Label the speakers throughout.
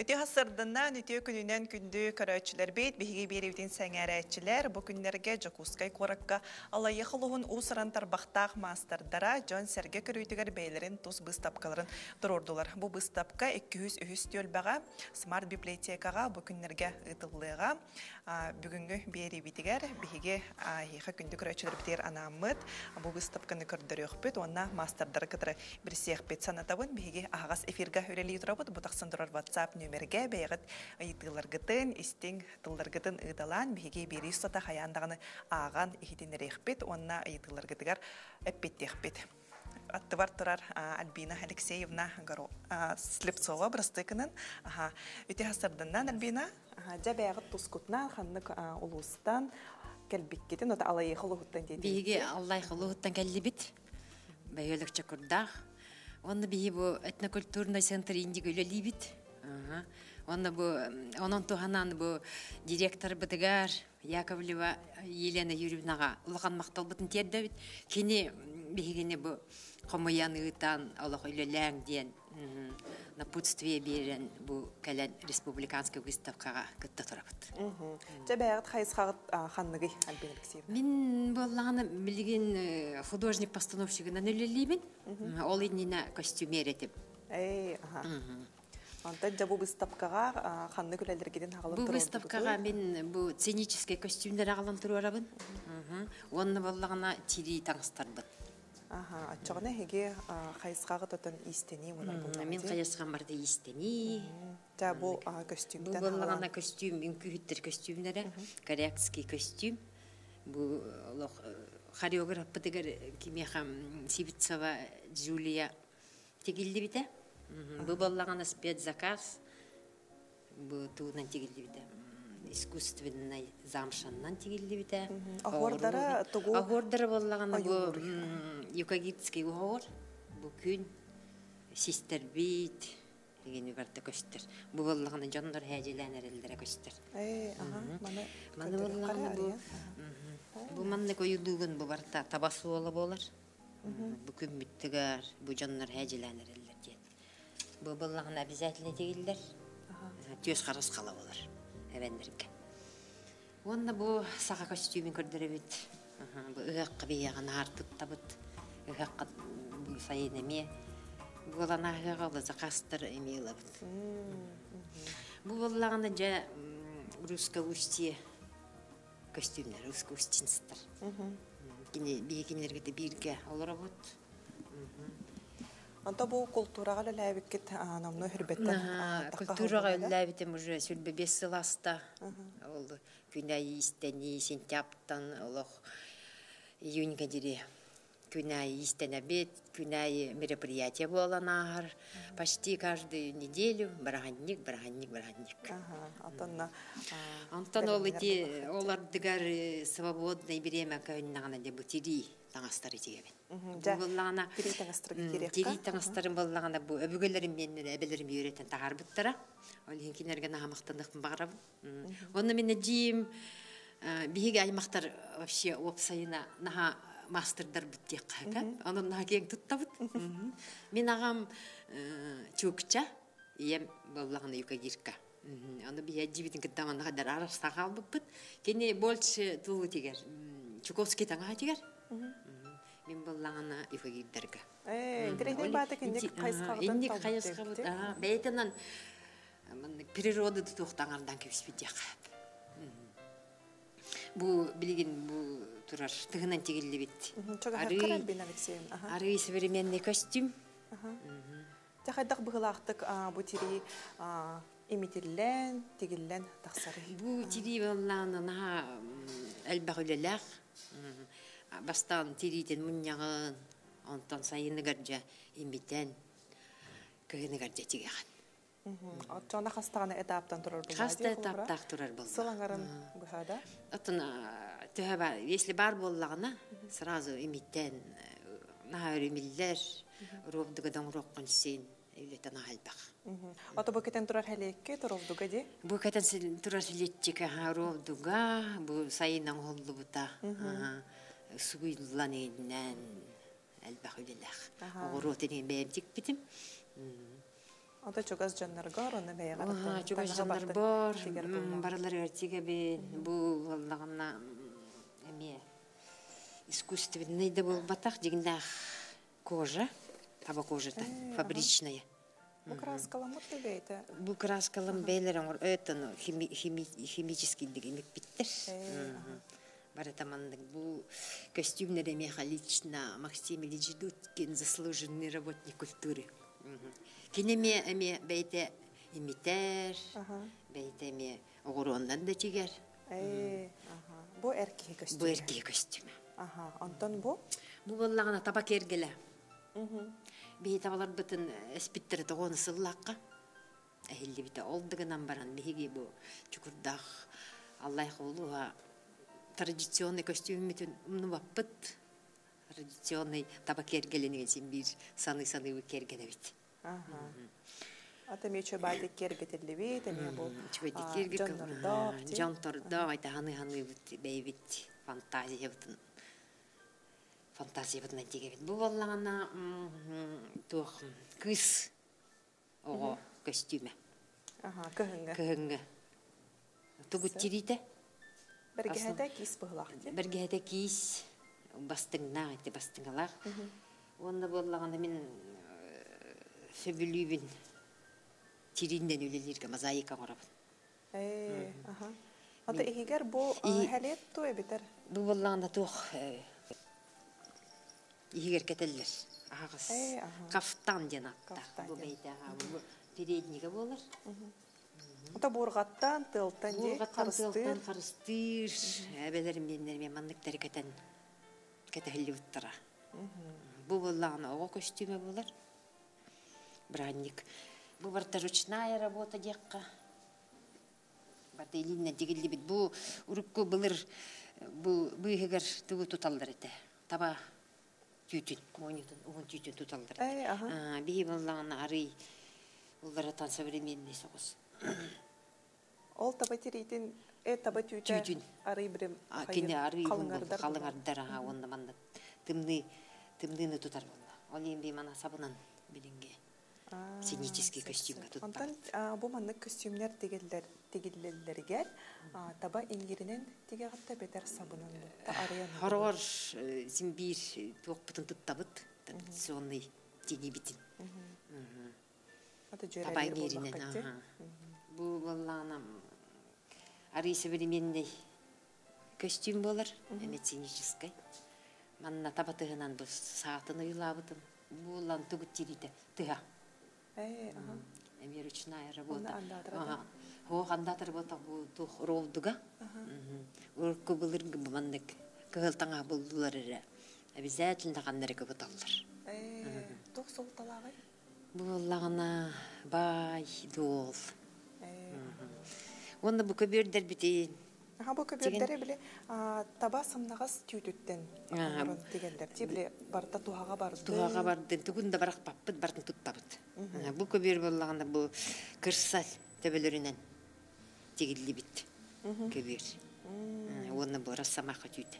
Speaker 1: Өте хасырдынан өте күнінен күнді көрөчілер бейт, бейге береуден сәңәрәтчілер, бұ күнлерге Жакускай қоракка алайы қылуын ұсырантар бақтақ мастардара Джон Серге көрөйтігер бейлерін тұс бұстапкаларын тұрордылар. Бұ бұстапка 200 үхіс төлбаға, смарт библиотекаға бұ күнлерге ұтылыға, бүгінгі береудігер, бейге еға күнді көрөчілер бітер анамыд, бұ бұстапканы көрдірі өкпет, онна мастардары кітірі бір сияқпет санатауын бейге ағас эфирға өрелей тұрабыд, бұтақсын тұрар WhatsApp нөмерге бәйгіт ыйтыларгытын, истең тылларгытын ыдалан, бейге бері сота хаяндағыны аған ихитин рейхпет, онна ыйтыларгытыгар әппеттехпет. Аттывар тұрар Альбина Алексеевна Слепцова брастыкынын. Өте хасырдыннан Альбина, жа бәйгіт тускутнан, ханнык улустан, кәлбиккетін, ота алайы қылуғыттан дейді.
Speaker 2: Биге аллай қылуғыттан кәллибит. Бәйөлікчі күрдақ. Оны бии бу этнокультурный центр инди гөлелибит. Оны бу онон туханан бу директор бытыгар Яковлева Елена Юрьевнаға улахан мактал бытын тердебит. Кини бигене бу комаян ыйтан Аллах үйлеләң диен напутствие берен бу кәлән республиканский выставкага кытта турабыт.
Speaker 1: Жа бәйгіт хайысқағыт ханныгы Альбина Алексеевна.
Speaker 2: Мин боллаганы билген художник-постановщигынан үлелибин. Ол иннина костюмер етіп.
Speaker 1: Эй, аха. Антан жа бу выставкага ханны күләлергеден хагылып
Speaker 2: Бу выставкага мен бу сценический костюмдер агалан турарабын. Онны боллагана тири таңстарбын.
Speaker 1: Ачыгына хеге истени мулар булган.
Speaker 2: Мен каясқан барды истени.
Speaker 1: Жа бу
Speaker 2: Бу
Speaker 1: костюмден
Speaker 2: боллагана костюм, мен күһүттер костюмдары, корейский костюм. Бу олох хореограф бытыгар кимехам Сибицова Джулия тегилди бите. Бу боллагана спецзаказ. Бу туунан тегилди бите. Искусственный замшаннан тигилди бите.
Speaker 1: Ахордара тугу-
Speaker 2: Ахордара боллагана бу юкагитский ухор. Бу күн систер бит деген барда көстер. Бу боллагана жоннор хэжилэнер элдере көстер.
Speaker 1: Аха, маны
Speaker 2: боллагана бу бу манны коюдугун бу барта табасуола болар. Бу күн биттигер, бу жоннор хэжилэнер элдер диет. Бу боллагана обязательно тигиллер. Төс қарас қала болар. Әбәндерге. Онда бу саға костюмин көрдіребет. Бу ыгаққа бейяған артып табыт. Ыгаққа бу сайын эме. Бу олана ыгаққа олы зақастыр эме лабыт. Бу боллағына жа русско устье костюмнер, русско устинстер. Кини бейкенерге де бирге олар бут.
Speaker 1: Анта бу культурага да ләбиккет намны хөрбеттен.
Speaker 2: Культураға өлләбитем уже сүлбе бес сыласта. Ол күнәй истәни сентябрьтан олох июньга дире күнәй истәнәбет, күнәй мероприятие боланар. Почти каждую неделю барганник, барганник, барганник.
Speaker 1: Ага.
Speaker 2: Антон ол ити олар дигар свободный время көннагана де тигебен.
Speaker 1: жа,
Speaker 2: Буллагана
Speaker 1: тири
Speaker 2: таңастарын боллагана бу өбүгөлөрүм мен эбелерим үйрөтен тагар буттара. Ол хинкинерге нахамактандыкпын багарабы. Онны мен жим биге аймактар вообще опсайына наха мастердар буттек кайка. Анын наха кең туттабыт. Мен агам чукча ием боллагана юка гирка. Аны бия жибитин кыттаман наха дар арастан калбыппыт. Кене больше тулу тигер. Чуковский таңа тигер. Мен боллагана юка гирдерге.
Speaker 1: Эй, грейден бата киндик кайсқағыдан
Speaker 2: Инник кайысқабыт. Бейтенан природа билген бу турар тыгынан тигилли бит.
Speaker 1: Чога
Speaker 2: Ары- современный костюм.
Speaker 1: Жа хайдак быгылактык бу тири имитиллен, тигиллен тахсары.
Speaker 2: Бу тири болланы на әлбәгүлеләх. Бастан тиритен муньягын, онтан сайыны гаржа имитен көгені гаржа тигәгән.
Speaker 1: Отчона хастаганы этаптан турар булар.
Speaker 2: Хаста этаптак турар булды.
Speaker 1: Сылаңарын бухада.
Speaker 2: Атын төһәбә, если бар буллагына, сразу имиттен нахар имиллер, ровдыгыдан роккын син, эйлетен ахалбак.
Speaker 1: Ото бу кетен турар хәлекке торовдуга ди.
Speaker 2: Бу кәтен турар летчика ровдуга, бу сайынан холлу бута. Сугуйлан иннән әлбәк үлеләх. Огоротын бәм тик битим.
Speaker 1: Ата чугас жаннарга оны бәйгә.
Speaker 2: Ага, чуга жандар бар. Баралар ертиге бен бу валлагана эме искусственный да дигендах кожа, таба кожа-то, фабричная.
Speaker 1: Бу краскаламыт бейте.
Speaker 2: Бу краскалым бейлер это химический биттер. Бары тамандык бу костюмнер эме лично Максим Ильич Дудкин заслуженный работник культуры. Мгм. Кинеме эме бейте имитер, бейте эме оғыроннан да тигер.
Speaker 1: Э. Бу эрки костюм.
Speaker 2: Бу эркие костюм.
Speaker 1: Ага. Антон бу?
Speaker 2: Бу боллагана таба кергеле.
Speaker 1: Мгм.
Speaker 2: Бии табалар бытын эспиттер тоғоны сыллаққа. Әхилли бите олдығынан баран биһиги бу чукурдах Аллах олуға традиционный костюм митин умнубаппыт. Традиционный таба кергеленеген син бир саны-саны бу кергене бит.
Speaker 1: Ага. Ата мече байды кергетелли бит, эме бу.
Speaker 2: Чугайди
Speaker 1: а,
Speaker 2: керге
Speaker 1: жаннардак, ти.
Speaker 2: жан торда айта ханы ханы бит бейбит фантазия битин. Фантазия битин тиге бит. Бу боллагана тух кыз ого костюме.
Speaker 1: Ага, кыһыңга.
Speaker 2: Кыһыңга. Тугут
Speaker 1: Бергеһәдә кис быһлак, ти.
Speaker 2: Бергеһете киис бастыңна бастыңалар. Онда боллаганда мен сөбүлүбүн тиринден үлелерге мозаика корабын.
Speaker 1: Э. Ата игер бу хәлет туй битер.
Speaker 2: Бу боллаганда кетеллер. Агыс.
Speaker 1: Э.
Speaker 2: Кафтан ден атта.
Speaker 1: Кафтан
Speaker 2: Бу бейте передниге болар.
Speaker 1: Ата бургаттан тылтан
Speaker 2: тылтан карыстыр. Әбелерим меннер мен манныктар кетен кетелли уттара. Бу боллагана ого костюме болар. Бранник. Бу барта ручная работа декка. Барта илинне дигилли бит. Бу урукку былыр бу быйгер тугу туталдар эте. Таба түйтүн, монитун, угун түйтүн туталдар эте.
Speaker 1: Э, ага.
Speaker 2: А, бии боллагана ары уларатан современный соғыс.
Speaker 1: Ол таба тиритин э таба түйтә.
Speaker 2: Түйтүн.
Speaker 1: Ары бирем.
Speaker 2: А, Кине ары
Speaker 1: калыңардар.
Speaker 2: қалыңардар аға онда манда тымны тымныны тутар болла. Ол емби мана сабынан билинге. Сценический костюмга
Speaker 1: сәт.
Speaker 2: тутпак.
Speaker 1: Онтан бу манны костюмнар тигеллер тигеллерлерге а, таба ингиринен тигегатта бетер сабынан арыян.
Speaker 2: Хорор зимбир туок бутын туттабыт традиционный тени битин.
Speaker 1: Ата
Speaker 2: Табай Бу боллана ары современный костюм болар, медицинический. Манна табатыгынан бу саатын ыйлабытын. Булан тугут тирите тыга.
Speaker 1: Э.
Speaker 2: Эми ручная работа.
Speaker 1: Оны андатыр, да?
Speaker 2: Ага. О, андатыр работа бу тух ровдуга. Урку былыр гыбмандык. Кыгылтаңа булдулар эре. Обязательно каннары кыбыталлар.
Speaker 1: Э, ток сол талагай.
Speaker 2: Бу лагана бай дол.
Speaker 1: Э,
Speaker 2: Онда бу көбөрдер битейин.
Speaker 1: Ага, бу көбөрдәре биле а, таба
Speaker 2: Ага.
Speaker 1: орон дигәннәр. Ти биле барта тухага барды.
Speaker 2: Тугага бардын, тугунда барак паппыт, бардын туттабыт. Ага, Бу көбөр боллаганда бу кырсал төбөлөрүнөн тигилли бит. Көбөр. Ага, Онда бу рассамака түйте.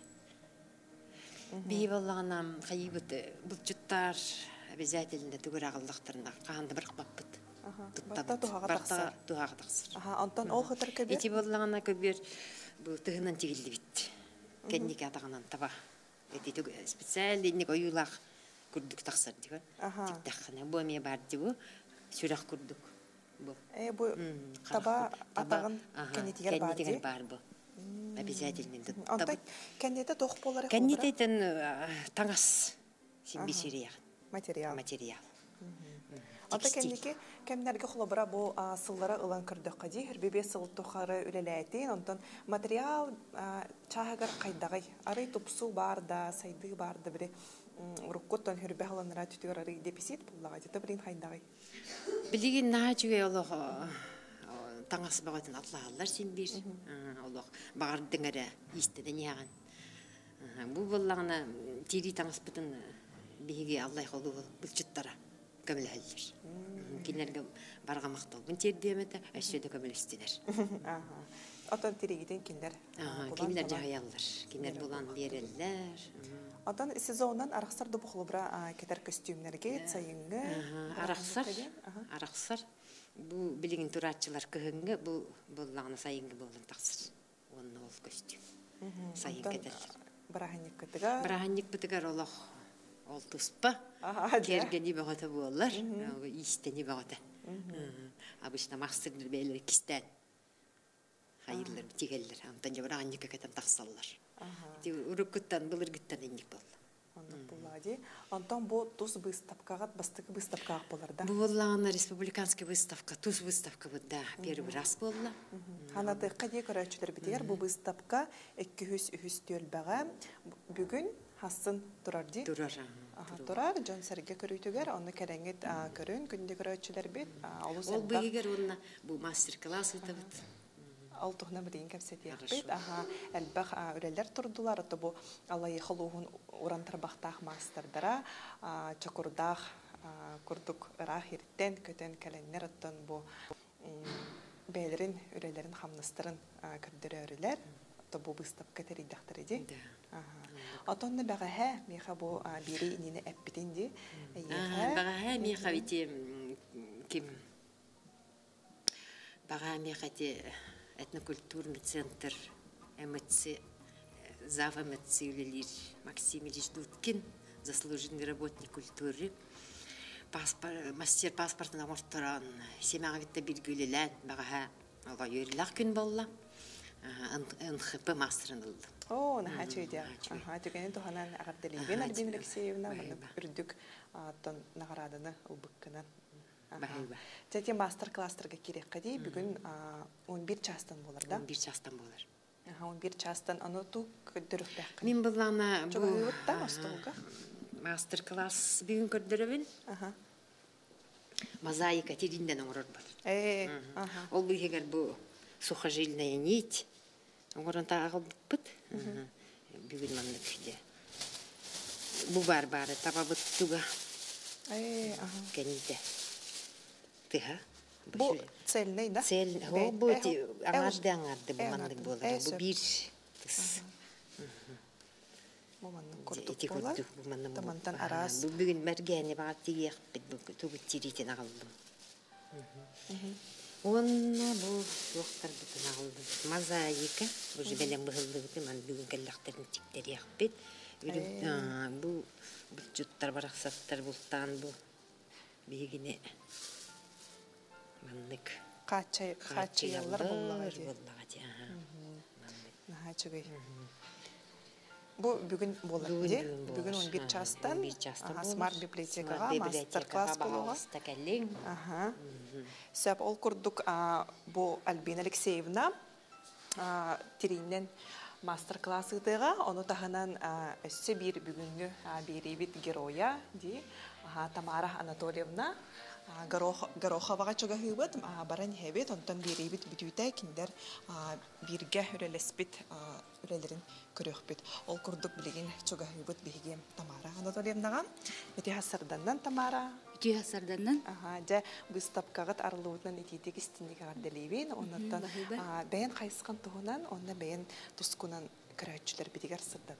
Speaker 2: Бей боллагана кайыбыт булчуттар обязательно түгөр агылдактарына каанды барак паппыт.
Speaker 1: Барта
Speaker 2: таксыр.
Speaker 1: Ага, антон ол хытыр көбөр.
Speaker 2: Эти боллагана көбөр бу тыгынан тигилли бит. Кеннике атаганан таба. Эти специальный ник оюлах күрдүк таксыр диген.
Speaker 1: Ага.
Speaker 2: Тиктахана бу эме бар дибу. Сүрах күрдүк. Бу.
Speaker 1: Э, бу таба
Speaker 2: ага,
Speaker 1: кенетигер бар
Speaker 2: кеннитигер бар бу. Обязательно.
Speaker 1: Антон кеннете тох болар
Speaker 2: таңас.
Speaker 1: Материал.
Speaker 2: Материал.
Speaker 1: Ата. Кемнәргә холобра бу сыллара ылан кырдык кади хербебе сыл тухары үлеләтен онтон материал а, чагар кайдагай. Ары тупсу бар да сайды бар да бире руккоттон хербе халанара түтүгөр ары дефицит буллага дите билин кайдагай.
Speaker 2: Билигин наа жүгө олох таңас багатын атлаалар син бир. Олох багардың эре истеден яган. Бу боллагына тири таңас бутын биги Аллах холу булчуттара тердемете әшәдә көмөлстеләр.
Speaker 1: ага Отон тиригитин киндер.
Speaker 2: Ага,
Speaker 1: булан
Speaker 2: киндер
Speaker 1: табан.
Speaker 2: жаһаяллар. Киндер булан берелләр.
Speaker 1: Отон сезоннан арахсар ду бухлубра кетер костюмнерге сайынгы.
Speaker 2: Ага, араксар. Араксар. Бу билигин туратчылар кыһынгы бу буллагына сайынгы болын тахсыр. Онна ол костюм. Сайын кетер.
Speaker 1: Бараханник кытыга.
Speaker 2: Браганник битигер олох ол туспа.
Speaker 1: Да.
Speaker 2: Кергени багата болар. Истени багата. Обычно мастер бейлер кистен. Хайырлар тигеллер. Амтан же браганник кетен тахсаллар. Ти уруккуттан былыргыттан инник бол.
Speaker 1: Оннук буллади. Онтон бу тус выставкага бастыкы выставкага боларда.
Speaker 2: Бу боллагана республиканский выставка, туз выставка буда первый раз болла.
Speaker 1: Ханаты кади көрөчүлөр битер бу выставка 200 үһүс төлбәгә бүгүн хасын.
Speaker 2: Турар.
Speaker 1: Аха, турар, Джон Серге көрүйтүгер, оны кереңет көрөн күндө көрөчүлөр бит.
Speaker 2: Ол быгигер онна бу мастер-класс үтәбит.
Speaker 1: Ал тухна бирин кепсет яппет. Аха, әлбәх үрелер турдулар, ото бу Аллах халуһун урантар бахтах мастардара, чакурдах курдук рах иртен көтен каленнер оттон бу м, бәйлерин үрелерин хамныстырын көрдөрө үрелер. Ото бу выставка теридахтыр иди.
Speaker 2: Да.
Speaker 1: Аха. Отонны бага хә, миха бу бири инине әппитинди.
Speaker 2: Бага ха ми хавити ким Бага ми хати этнокультурный центр МЦ зав МЦ Юлилир Максим Ильич Дудкин, заслуженный работник культуры. Паспорт, мастер паспортына ортыран, семяға бітті білгілілән, бағаға алға үйрілақ күн болла. НХП мастерын ылды.
Speaker 1: О, чөйдя.
Speaker 2: наха чөй.
Speaker 1: Аха, түгенен туханан агардылыгын
Speaker 2: Аха,
Speaker 1: Альбина. Алексеевна,
Speaker 2: бай.
Speaker 1: үрдүк аттан.
Speaker 2: Бай, бай.
Speaker 1: Тети мастер-класстарга керек кади бүгүн а, 11 частан болар да.
Speaker 2: 11 жастан болар.
Speaker 1: Аха, 11 частан аны ту көдөрүк
Speaker 2: Мен бұлана
Speaker 1: үйрөттә астылга?
Speaker 2: мастер-класс бүгін көрдірібін.
Speaker 1: Аха.
Speaker 2: Мозаика терінден оңырыр бар.
Speaker 1: Э.
Speaker 2: Ол бұл егер бұл сухожильная нить. Бүгін манны күште. Бұл бар бары таба бұттуға
Speaker 1: аха.
Speaker 2: кәнейді. Тыға.
Speaker 1: Бу цельный да?
Speaker 2: Цел,
Speaker 1: Бе-
Speaker 2: о, бұл
Speaker 1: э,
Speaker 2: аңарды бір тыс.
Speaker 1: Бу болар.
Speaker 2: бу манна бу.
Speaker 1: Тамантан арас.
Speaker 2: Бу бүгүн бит бу. Онна бу жоктар бутун агалдым. Мозаика уже белем быгылды бит ман бүгүн келлектерин тиктериек бит. Бу бу жуттар бараксаттар бултан бу. Бигине маннык.
Speaker 1: Ди.
Speaker 2: Боллага ди. ага.
Speaker 1: Бу ди.
Speaker 2: бүгүн болар.
Speaker 1: Бүгүн 11
Speaker 2: Ага,
Speaker 1: частан.
Speaker 2: 11 частан
Speaker 1: аха,
Speaker 2: болар.
Speaker 1: Смарт мастер-класс болуга.
Speaker 2: багалыста келең.
Speaker 1: Ага. Сөп ол курдук а, бу Альбина Алексеевна тиринен мастер-класс ытыга, оны таханан а, өссө бир бүгүнгү а, бирибит героя ди Тамара Анатольевна а, Горох- Гороховага чога хыбыт, а, баран хебет, онтон бирибит бүтүтэ киндер бирге үрелеспит үрелерин көрөхпүт. Ол курдук билигин чога хыбыт биге Тамара Анатольевнага. Эти хасарданнан Тамара
Speaker 3: Үтү хасарданнан
Speaker 1: Ага, жа выставкагат арылуутан ититик истинник арделибин, оннаттан бэйэн хайскан туһунан, онна бэйэн тускунан көрөөчүлөр битигер сырдатан саглыкка.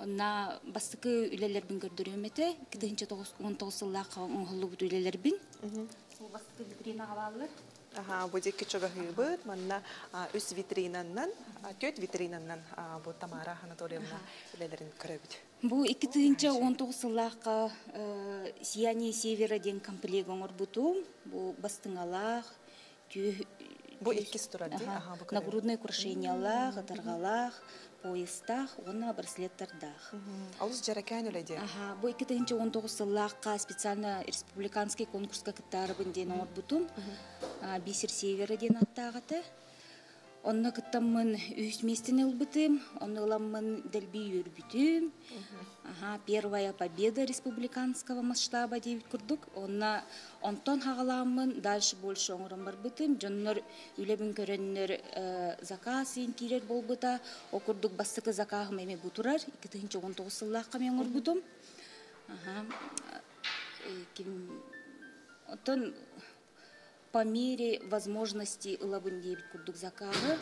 Speaker 3: Онна бастыкы үлелербин көрдөрөмөтө 2019 сыллакка оңголубут үлелербин. Сол бастыкы витрина калалар.
Speaker 1: Ага, бу декке чога хыбыт, манна үс витринаннан, төт витринаннан бу Тамара Анатольевна үлелерин көрөбүт.
Speaker 3: Бу 2019 сыллакка Сияние Севера ден комплект оңорбутум. Бу бастыңалак,
Speaker 1: Бу иккис турат ди.
Speaker 3: Нагрудный украшениялах, гатаргалах, поястах, онна браслеттардах.
Speaker 1: Алыс жаракан үледи.
Speaker 3: Ага, бу 2019 сыллакка специально республиканский конкурска кыттарыбын ден орбутум. Бисер севера ден аттагаты. Онна кыттаммын үс местен ылбытым, онна ыламмын дәлби юрбүтүм. Ага, первая победа республиканского масштаба дейбит курдук. Онна онтон хагаламмын дальше больше оңорон барбытым. Жоннор үлебин көрөннөр э, заказ интирер болбыта. Окурдук бастыкы закахым эме бутурар. 2019 сыллакка мен оңорбутум. Ага. Э, ким Отон по мере возможности ылабын дейбит курдук закагы.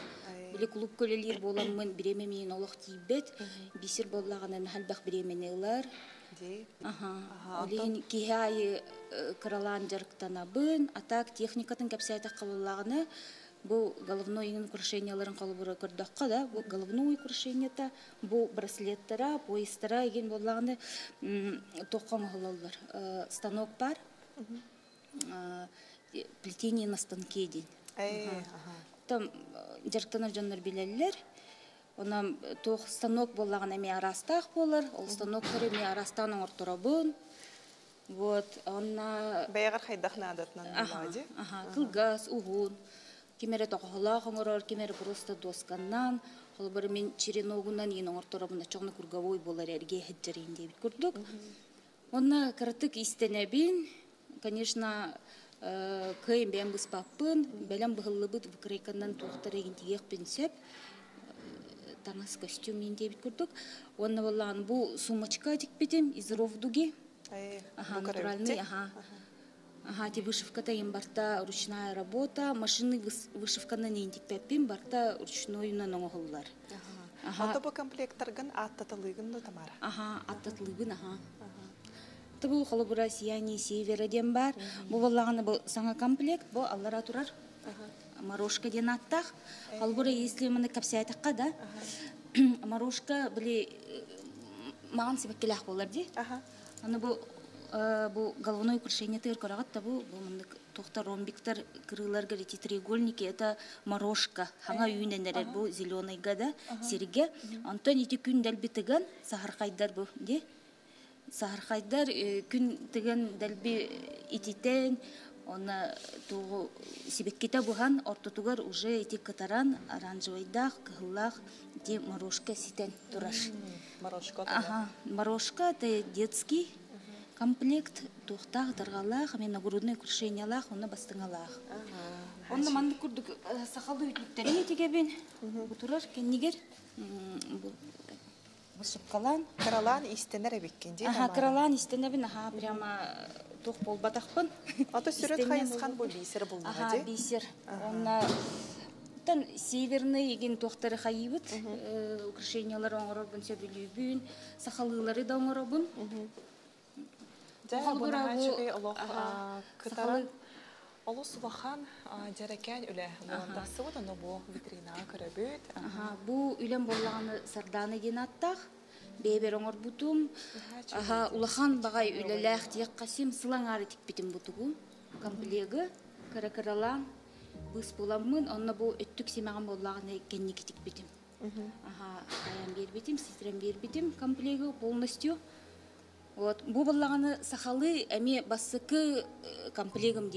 Speaker 3: Били клуб көлелер боламмын биреме мен олох тийбет. Бисер боллаганын халбах биремене ылар. Кихай кралан жарктанабын, а так техникатын кепсайта калылаганы бу головной иңин украшенияларын калыбыры көрдөккө да, бу головной украшенията, бу браслеттера, поястара еген боллаганы токкон кылалар. Э, Станок бар. Э, Плетение на станке.
Speaker 1: Эй, ага.
Speaker 3: Там жарктанар жоннор билелер. Онам тох станок боллаган эми арастах болар. Ол станоктор эми арастан оңорторобун. Вот, онна
Speaker 1: лади.
Speaker 3: аха, кылгас, угун. Кемере тоқохола хоңорор, кемере просто досканнан, холбары мен череногунан ен оңорторобуна чоғны кургавой болар эрге хеджерин дейбит курдук. Онна каратык истенебин, конечно, э, кыйын бәм быспаппын, бәлем быһыллыбыт выкрайканнан туохтар еген тигех пенсеп, таңас костюм ен дейбит курдук. Онна боллаган бу сумочка тикпетим, из ровдуги,
Speaker 1: бу
Speaker 3: натуральный,
Speaker 1: карабите.
Speaker 3: ага. Ага, те вышивка-то им барта ручная работа, машины вышивканы нендик пеппин, барта ручной на ноголлар.
Speaker 1: Ага.
Speaker 3: Ага.
Speaker 1: Ата бу комплекттарган аттатылыгын да тамара.
Speaker 3: Ага, аттатлыбын, ага. Ты бұл холобура сияние севера ден бар. Бұл болағаны бұл саңа комплект, бұл аллара турар. Морошка ден аттақ. Холобура, если мені капсайтаққа да, морошка біле маған себеккелақ болар де.
Speaker 1: Ага.
Speaker 3: Аны бу э, бу головное украшение тыр карагат та бу бу мындык тохтар ромбиктар крыларга эти треугольники это морожка хаңа үйненер бу зеленый гада серге антон ити күн дәлбитеген сахаркайдар бу де сахаркайдар э, күн теген дәлби ититен Оны тугу сибекките бухан ортотугар уже ити катаран оранжевойдах, кыһыллах, ити морожка ситен тураш.
Speaker 1: Морошко.
Speaker 3: Ага, морожка это детский комплект, тухтах, даргалах, мен нагрудный украшениялах, оны бастыңалах. Онны манды курдук сахалды үтлүктери тегебин. Бутурар кеннигер. Бу шапкалан.
Speaker 1: Каралан истенер эбиккен ди.
Speaker 3: Ага, кралан истенебин, ага, прямо тух болбатахпын.
Speaker 1: Ата бу
Speaker 3: болбу.
Speaker 1: бисер булды
Speaker 3: Ага,
Speaker 1: ди.
Speaker 3: бисер. Онна тан северный еген тохтары хайыбыт. Э, Украшениялар оңоробун сөбүлүбүн, сахалылары да оңоробун.
Speaker 1: Да, бу Олу субахан жаракен үле. Буандасы вот оно бу витрина көрөбүт.
Speaker 3: Ага, бу үлем боллаганы сарданы ген аттах. Бебер оңор бутум. Ага, улахан багай үлелэх тиек касим сылаңары тикпитим бутугу. Комплегі, каракаралан, быс буламмын, онна бу өттүк семаган боллаганы кенники тикпитим. Ага, аян бербитим, ситрем бербитим комплегі полностью. Вот, бу боллаганы сахалы эми басыкы э, комплегім.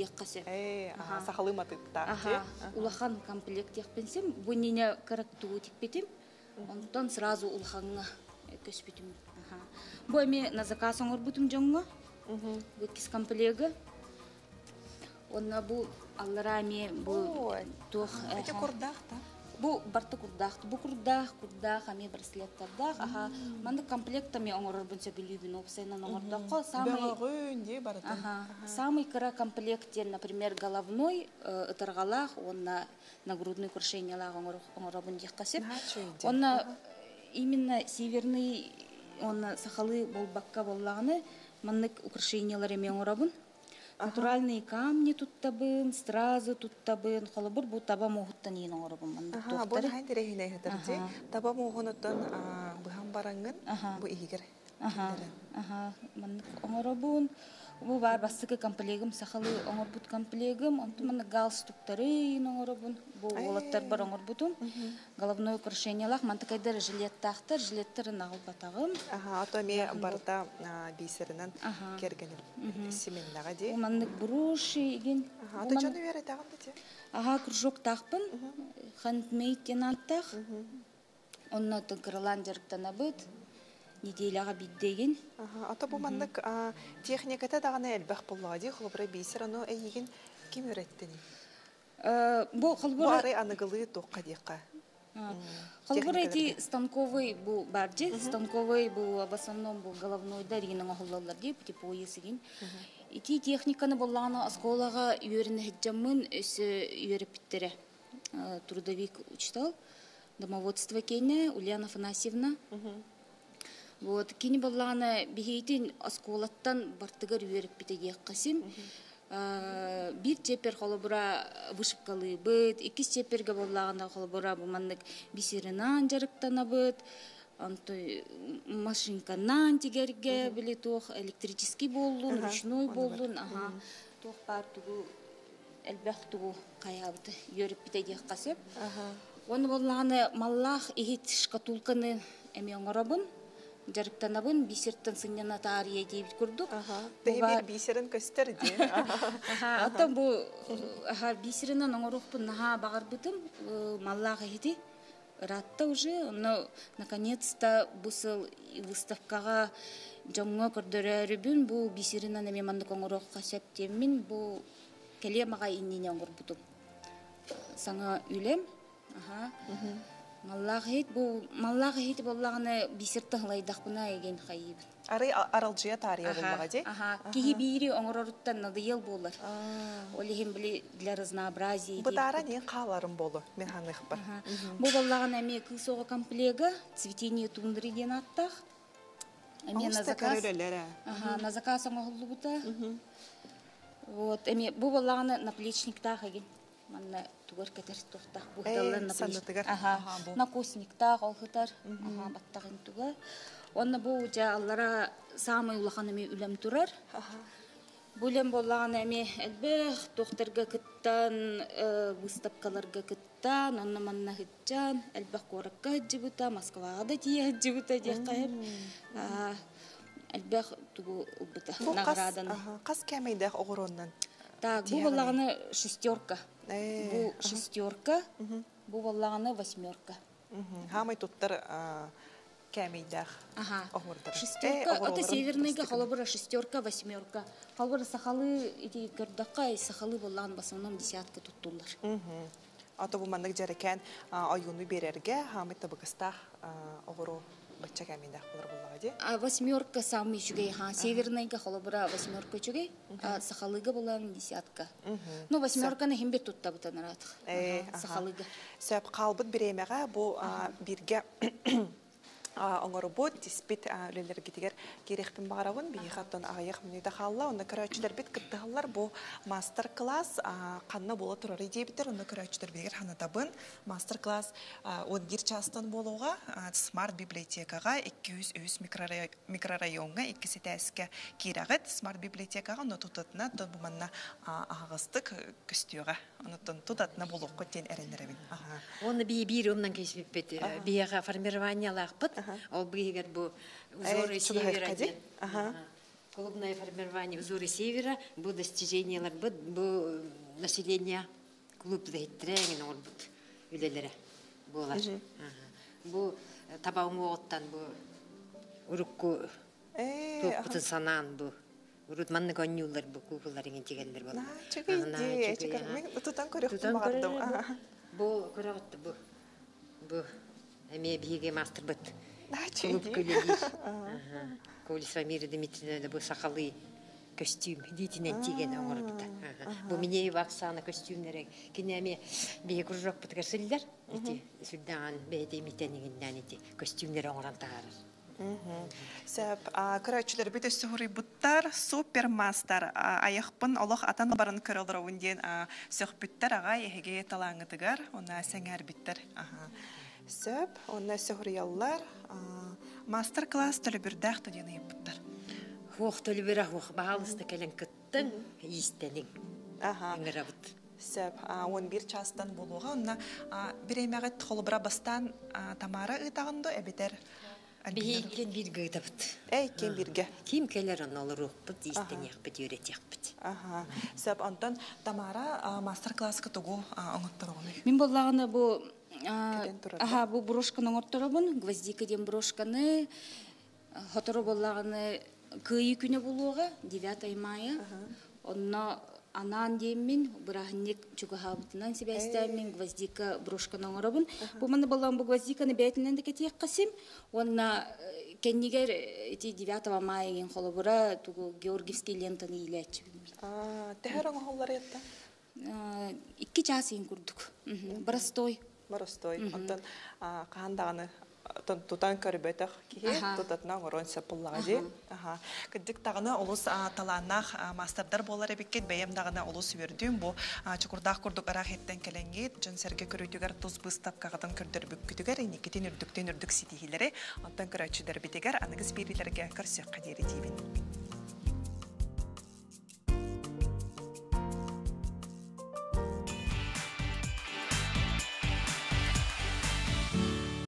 Speaker 1: Эй, ага,
Speaker 3: Ага.
Speaker 1: сахалы матыпта.
Speaker 3: Ага, улахан комплект яқпенсем, бу нене карактуу тикпетим, онтон сразу улаханга көспетим. Ага. Бу эми на заказ бутум жоңго, бу кис комплегі. Онна бу алларами бу
Speaker 1: Ой,
Speaker 3: тух.
Speaker 1: Эти курдах, да?
Speaker 3: Бу барты курдах, бу курдах, курдах, ами браслеттардах. Ага, манды комплектами оңорор бунса билүүбүн опсайнан оңордоққа. Самый
Speaker 1: баратын.
Speaker 3: Ага. Самый кара комплектен, например, головной, э, ытыргалах, он на нагрудный украшениялах оңоробун дихкасеп.
Speaker 1: Начо иде.
Speaker 3: Он на именно северный, он на сахалы болбакка боллаганы, маннык украшениялар эме оңоробун. Натуральные камни тут табын, стразы тут табын, холобур бу таба могуттан ен оңоробун мандык
Speaker 1: Ага, бу
Speaker 3: тухтары.
Speaker 1: хайн дирехине хәтерди.
Speaker 3: Ага.
Speaker 1: Таба могонотон быхан барангын бу игер.
Speaker 3: Ага, ага, мандык оңоробун. Бу бар бассыкы комплегим, сахалы оңорбут комплегим, онту мана галстуктары ин оңорбун. Бу олаттар бар оңорбутум. Головное украшениялах, мантыкайдар жилеттахтар, жилеттер нагыл батагым.
Speaker 1: Ото ме барда бисеринен
Speaker 3: Аха.
Speaker 1: кергенер семеннага ди.
Speaker 3: Бу маннык броши иген.
Speaker 1: Аха, ото жону бере тагын ди.
Speaker 3: Ага, кружок тахпын, хандмейд тенанттах. Онно тыңкырылан жарыктанабыт. Неделяга биддеген.
Speaker 1: Аха, ото бу маннык а, техниката даганы элбэх боллага ди, холбра бисер аны эйген ким өйрәттени?
Speaker 3: Э, Бу
Speaker 1: Бу
Speaker 3: халбыр
Speaker 1: ары аныгылы токка дикка.
Speaker 3: халбыр эти станковый бу баржи, станковый бу в основном бу головной даринен ахыллар ди, тип поясыгин. Ити техниканы болланы осколага үйөрүнө хеджамын өсө үйөрүп биттере. Э, Трудовик учтал. Домоводство кейне Ульяна Афанасьевна. Вот, кини болланы бихейтин осколаттан бартыгар үйөрүп битеге касим. Э, Бир чепер холобура вышипкалы быт, икис чеперге боллаганда холобура бу маннык бисеринан жарыктанабыт. Анты машинканан тигерге били тох электрический болдун, ручной болдун, ага. Тох бар тугу элбэх тугу каябыты үйөрүп битеге касып.
Speaker 1: Аха.
Speaker 3: Оны болланы маллах ихит шкатулканы эми оңорабын. Жарыктанабын бисерттен сыннана таария курдук.
Speaker 1: Дэй
Speaker 3: бар-
Speaker 1: бир бисерин көстөр ди. Аха.
Speaker 3: Аха, ата бу аха бисеринен оңорухпун наха багарбытым маллага хити. Ратта уже, но наконец-то бусыл выставкага жоңго көрдөрөрүбүн бу бисеринен эми мандык оңорох касеп темин бу келе мага иннине оңорбутум. Саңа үлем. Аха. Маллага хит бу маллага хит боллаганы бисерте хылайдакпына эген хайып.
Speaker 1: Ары аралжыя тария боллага ди.
Speaker 3: Аха, киһи бири оңороруттан надыел болар. Олихим били для разнообразия.
Speaker 1: Бу
Speaker 3: дейт.
Speaker 1: дара не каларым болу. Мен ханых бар.
Speaker 3: Аха. Бу боллаган эми кысого комплега цветение тундры ден аттах. Эми на заказ. Ага, на заказ оңолубута. Вот, эми бу боллаганы наплечниктах эген. Манна тугар кетер тохтах бу даллар
Speaker 1: саннытыгар.
Speaker 3: Ага,
Speaker 1: Аха, бу.
Speaker 3: накосниктах олхытар. Ага, баттагын туга. Онна бу жа аллара самый улахан эми үлем турар.
Speaker 1: Аха.
Speaker 3: Булем боллаган эми элбэх тохтарга кыттан, э, выставкаларга кыттан, онна манна хытчан, элбэх коракка хыджыбыта, Москвага да тие хыджыбыта диэк кайып. А, Элбэх тугу убыта
Speaker 1: Бу кас,
Speaker 3: наградан. Так, бу
Speaker 1: Диагональ.
Speaker 3: боллаганы шестерка.
Speaker 1: Э,
Speaker 3: Бу шестерка, бу боллаганы восьмерка.
Speaker 1: Хамай туттар а, кемейдэх.
Speaker 3: Ага.
Speaker 1: Огордары. Э,
Speaker 3: Шестерка, это северныйга
Speaker 1: туристиканы.
Speaker 3: холобура шестерка, восьмерка. Холобура сахалы, ити көрдакка, сахалы боллаган в основном десятка туттулар.
Speaker 1: Мгм. Ото бу маннык жарекен айуну берерге хамай табыгыстах огоро бачча кемейдэх болар боллага ди.
Speaker 3: А восьмерка самый чугей, ха, северныйга холобура восьмерка чугей, а сахалыга болан десятка. Ну, восьмерканы химбе туттабытан аратых.
Speaker 1: Э.
Speaker 3: Сахалыга.
Speaker 1: Сөп қалбыт биремеға бу а, бирге оңорбут диспит үлелер гитигер керекпин багарабын бихаттан аяк мүнүдө халла онда көрөчүлөр бит кыттыгаллар бу мастер класс канна бола турар идебитер онда көрөчүлөр бигер ханатабын мастер класс он бир частан болууга смарт библиотекага 200 микрорай- микрорайонга икки сетеске кирагыт. Смарт библиотекага онда тутатына то бу манна агыстык көстүгө онутон тутатына болуукка тен эренеребин
Speaker 2: Оны бии бир умнан кесбиппет. Бияга формирование лахпыт. Ол бигер бу узоры севера. Клубное формирование узоры севера. Бу достижениялар. Бу население клуб ол бут. Үлелере. Булар. Ага. Бу табауң оғыттан бу урукку санаан бу. Урут манны конюлар бу кукулар.
Speaker 1: Мен тутан көрөктүм бардым. Аха.
Speaker 2: Бу көрөгөттү бу. Бу эме биге мастер быт.
Speaker 1: На,
Speaker 2: Клуб
Speaker 1: чугай.
Speaker 2: көлөги. Колесова Мира Дмитриевна бу сакалы костюм дитинен тиген оңор бита. Бу мне Оксана костюмнере кинеме биге кружок бутгар сылдар. Ити сүлдән бейте митенигиндән ити костюмнер оңоран таарыр.
Speaker 1: Сөп, көрөчүлөр бүт өссүгүрүй буттар, супермастер, аяқпын олох атан барын көрөлөрөбүн диен сөкпүттер ага эһиге талаңытыгар, она сеңер биттер. Аха. Сөп, онна сөкүрүяллар, мастер класс төлөбүрдәк туден ыйыппыттар.
Speaker 2: Хуох төлбөр хуох баалыста келен кыттың истенің.
Speaker 1: Аха.
Speaker 2: Аңырабыт.
Speaker 1: Сөп, а, он бир частан болуға, онна биремәгәт холбыра бастан а, Тамара ытағынды әбетер.
Speaker 2: Бейкен бір гыдабыт.
Speaker 1: Әй, кен бирге.
Speaker 2: Ким келер он олар уқпыт, истен яқпыт, үйрет яқпыт.
Speaker 1: Аха. Сөп, онтон Тамара а, мастер-класска тугу оңыттыр оғыны.
Speaker 3: Мен боллағына а, аха бұл брошканы оңорторобун гвоздика ден брошканы хоторо боллағаны кыйы күні болуға 9 мая. Онно анан деймин чугахабытынан себестәмин гвоздика брошканы оңоробун бу маны боллағын бу гвоздиканы бәйтінен қасим онна э, кеннигер эти 9 мая ген холобура тугу георгиевский лентаны илечибин
Speaker 1: А, Тәһәр етті?
Speaker 3: икки час ен курдук. Простой
Speaker 1: Барыстой. Онтон қандағыны тутан көрбетах
Speaker 3: Аха.
Speaker 1: тутатна орон сапыллага ди. Аха. Кидик тагына улус таланнах а, мастердар болар эбиккет бәйем дагына улус үрдүм бу чукурдах курдук арах еттен келенгит жон серге көрүтүгөр туз быстап кагатын көрдөр бүккүтүгөр иникитин үрдүктен үрдүк ситихилери онтон көрөчүдөр битигер аныгыз бирилерге көрсөк кадери дибин.